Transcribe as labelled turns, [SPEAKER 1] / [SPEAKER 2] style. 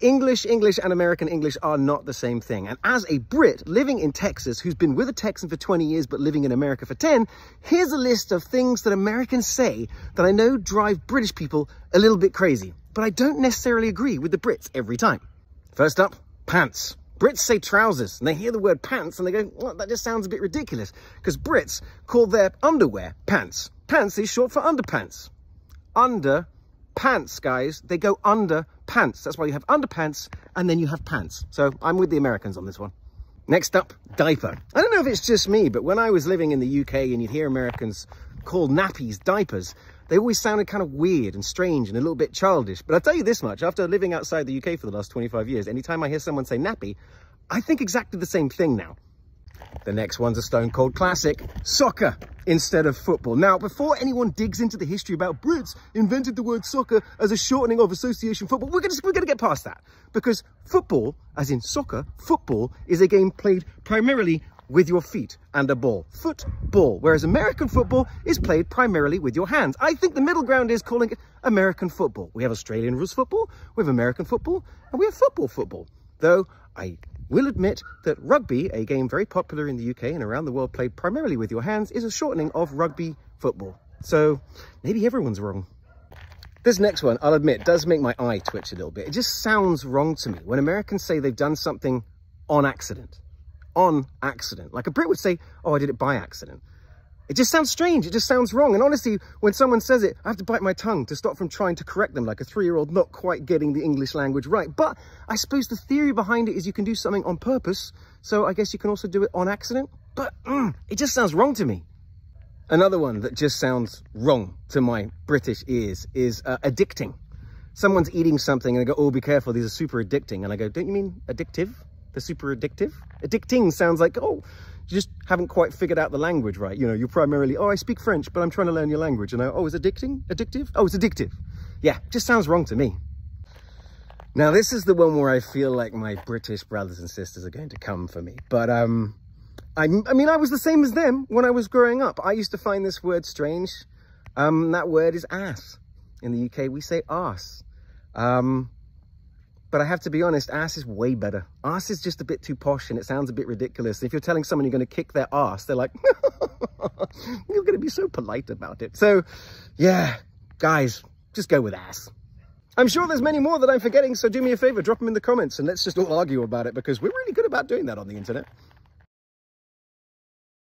[SPEAKER 1] English English and American English are not the same thing. And as a Brit living in Texas who's been with a Texan for 20 years but living in America for 10, here's a list of things that Americans say that I know drive British people a little bit crazy. But I don't necessarily agree with the Brits every time. First up, pants. Brits say trousers and they hear the word pants and they go, well, that just sounds a bit ridiculous because Brits call their underwear pants. Pants is short for underpants. Under pants, guys. They go under pants. That's why you have underpants and then you have pants. So I'm with the Americans on this one. Next up, diaper. I don't know if it's just me, but when I was living in the UK and you'd hear Americans call nappies diapers, they always sounded kind of weird and strange and a little bit childish. But I'll tell you this much, after living outside the UK for the last 25 years, anytime I hear someone say nappy, I think exactly the same thing now. The next one's a stone cold classic, soccer instead of football. Now, before anyone digs into the history about Brits invented the word soccer as a shortening of association football, we're we're gonna get past that because football, as in soccer, football is a game played primarily with your feet and a ball. Football. Whereas American football is played primarily with your hands. I think the middle ground is calling it American football. We have Australian rules football, we have American football, and we have football football. Though I will admit that rugby, a game very popular in the UK and around the world played primarily with your hands, is a shortening of rugby football. So maybe everyone's wrong. This next one, I'll admit, does make my eye twitch a little bit. It just sounds wrong to me when Americans say they've done something on accident. On accident. Like a Brit would say, oh, I did it by accident. It just sounds strange. It just sounds wrong. And honestly, when someone says it, I have to bite my tongue to stop from trying to correct them like a three-year-old not quite getting the English language right. But I suppose the theory behind it is you can do something on purpose. So I guess you can also do it on accident. But mm, it just sounds wrong to me. Another one that just sounds wrong to my British ears is uh, addicting. Someone's eating something and they go, oh, be careful, these are super addicting. And I go, don't you mean addictive? They're super addictive? Addicting sounds like, oh, you just haven't quite figured out the language right. You know, you're primarily, oh, I speak French, but I'm trying to learn your language. And I, oh, it's addicting? Addictive? Oh, it's addictive. Yeah, just sounds wrong to me. Now, this is the one where I feel like my British brothers and sisters are going to come for me. But, um, I, I mean, I was the same as them when I was growing up. I used to find this word strange. Um, that word is ass. In the UK, we say arse. Um, but I have to be honest, ass is way better. Ass is just a bit too posh and it sounds a bit ridiculous. If you're telling someone you're going to kick their ass, they're like, you're going to be so polite about it. So yeah, guys, just go with ass. I'm sure there's many more that I'm forgetting, so do me a favor, drop them in the comments and let's just all argue about it because we're really good about doing that on the internet.